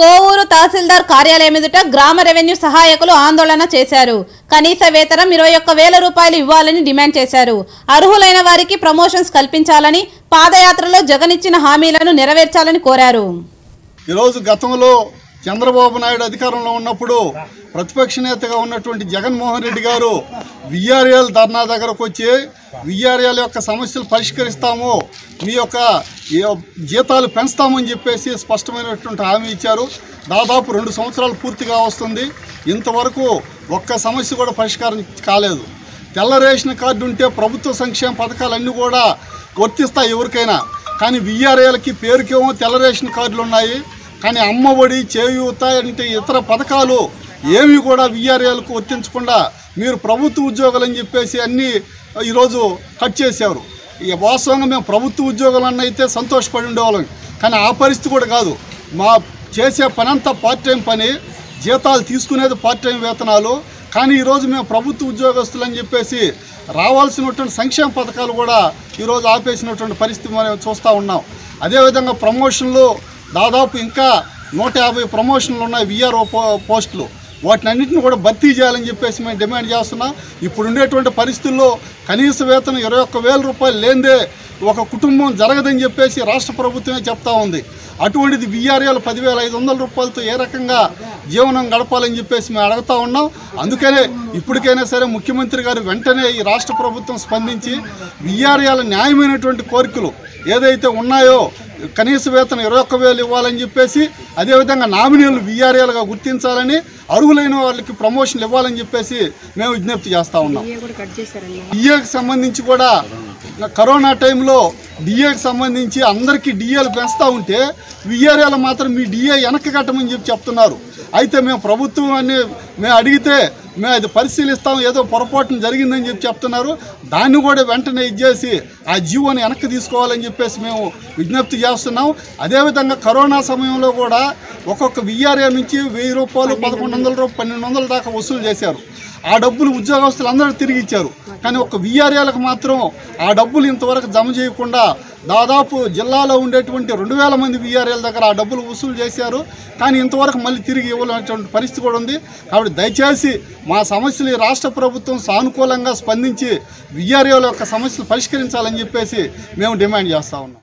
కోవూరు తహసీల్దార్ కార్యాలయం ఎదుట గ్రామ రెవెన్యూ సహాయకులు ఆందోళన చేశారు. కనీస వేతనం ఇరవై ఒక్క వేల రూపాయలు ఇవ్వాలని డిమాండ్ చేశారు. అర్హులైన వారికి ప్రమోషన్స్ కల్పించాలని పాదయాత్రలో జగన్ ఇచ్చిన హామీలను నెరవేర్చాలని కోరారు. ఈరోజు గతంలో చంద్రబాబు నాయుడు అధికారంలో ఉన్నప్పుడు ప్రతిపక్ష నేతగా ఉన్నటువంటి జగన్మోహన్ రెడ్డి గారు విఆర్ఎల్ ధర్నా దగ్గరకు వచ్చి విఆర్ఎల్ యొక్క సమస్యలు పరిష్కరిస్తాము మీ యొక్క జీతాలు పెంచుతామని చెప్పేసి స్పష్టమైనటువంటి హామీ ఇచ్చారు. దాదాపు రెండు సంవత్సరాలు పూర్తిగా వస్తుంది. ఇంతవరకు ఒక్క సమస్య కూడా పరిష్కారం కాలేదు. తెల్ల రేషన్ కార్డు ఉంటే ప్రభుత్వ సంక్షేమ పథకాలన్నీ కూడా వర్తిస్తాయి ఎవరికైనా. కానీ విఆర్ఏలకి పేరుకేమో తెల్ల రేషన్ కార్డులు ఉన్నాయి. కానీ అమ్మఒడి చేయూత అంటే ఇతర పథకాలు ఏమి కూడా విఆర్ఏలకు వర్తించకుండా మీరు ప్రభుత్వ ఉద్యోగులు అని చెప్పేసి అన్నీ ఈరోజు కట్ చేశారు. ఇక వాస్తవంగా మేము ప్రభుత్వ ఉద్యోగులన్న అయితే సంతోషపడి ఉండేవాళ్ళం. కానీ ఆ పరిస్థితి కూడా కాదు. మా చేసే పనంతా పార్ట్ టైం పని జీతాలు తీసుకునేది పార్ట్ టైం వేతనాలు. కానీ ఈరోజు మేము ప్రభుత్వ ఉద్యోగస్తులు అని చెప్పేసి రావాల్సినటువంటి సంక్షేమ పథకాలు కూడా ఈరోజు ఆపేసినటువంటి పరిస్థితి మనం చూస్తూ ఉన్నాం. అదేవిధంగా ప్రమోషన్లు దాదాపు ఇంకా నూట యాభై ప్రమోషన్లు ఉన్నాయి విఆర్ఓ పో పోస్టులు. వాటినన్నింటిని కూడా భర్తీ చేయాలని చెప్పేసి మేము డిమాండ్ చేస్తున్నాం. ఇప్పుడు ఉండేటువంటి పరిస్థితుల్లో కనీస వేతనం ఇరవై ఒక్క వేల రూపాయలు లేదే ఒక కుటుంబం జరగదని చెప్పేసి రాష్ట్ర ప్రభుత్వమే చెప్తా ఉంది. అటువంటిది విఆర్ఏలు పదివేల ఐదు వందల రూపాయలతో ఏ రకంగా జీవనం గడపాలని చెప్పేసి మేము అడుగుతా ఉన్నాం. అందుకనే ఇప్పటికైనా సరే ముఖ్యమంత్రి గారు వెంటనే ఈ రాష్ట్ర ప్రభుత్వం స్పందించి బీఆర్ఏల న్యాయమైనటువంటి కోరికలు ఏదైతే ఉన్నాయో కనీస వేతనం ఇరవై ఒక్క వేలు ఇవ్వాలని చెప్పేసి అదేవిధంగా నామినీలు విఆర్ఏలుగా గుర్తించాలని అర్హులైన వాళ్ళకి ప్రమోషన్లు ఇవ్వాలని చెప్పేసి మేము విజ్ఞప్తి చేస్తా ఉన్నాం. డిఏకి సంబంధించి కూడా కరోనా టైంలో డిఏకి సంబంధించి అందరికీ డిఏలు పెంచుతూ ఉంటే విఆర్ఏలు మాత్రం మీ డిఏ వెనక్కి కట్టమని చెప్పి చెప్తున్నారు. అయితే మేము ప్రభుత్వం అని మేము అడిగితే మేము అది పరిశీలిస్తాం ఏదో పొరపాటున జరిగిందని చెప్పి చెప్తున్నారు. దాన్ని కూడా వెంటనే ఇచ్చేసి ఆ జీవోని వెనక్కి తీసుకోవాలని చెప్పేసి మేము విజ్ఞప్తి చేస్తున్నాం. అదేవిధంగా కరోనా సమయంలో కూడా ఒక్కొక్క విఆర్ఏ నుంచి వెయ్యి రూపాయలు పదకొండు వందల రూపాయలు పన్నెండు వందల దాకా వసూలు చేశారు. ఆ డబ్బులు ఉద్యోగస్తులు అందరూ తిరిగి ఇచ్చారు. కానీ ఒక విఆర్ఏలకు మాత్రం ఆ డబ్బులు ఇంతవరకు జమ చేయకుండా దాదాపు జిల్లాలో ఉండేటువంటి రెండు వేల మంది విఆర్ఏల దగ్గర ఆ డబ్బులు వసూలు చేశారు. కానీ ఇంతవరకు మళ్ళీ తిరిగి ఇవ్వలేనటువంటి పరిస్థితి కూడా ఉంది. కాబట్టి దయచేసి మా సమస్యలు రాష్ట్ర ప్రభుత్వం సానుకూలంగా స్పందించి విఆర్ఏల యొక్క సమస్యలు పరిష్కరించాలని చెప్పేసి మేము డిమాండ్ చేస్తా ఉన్నాం.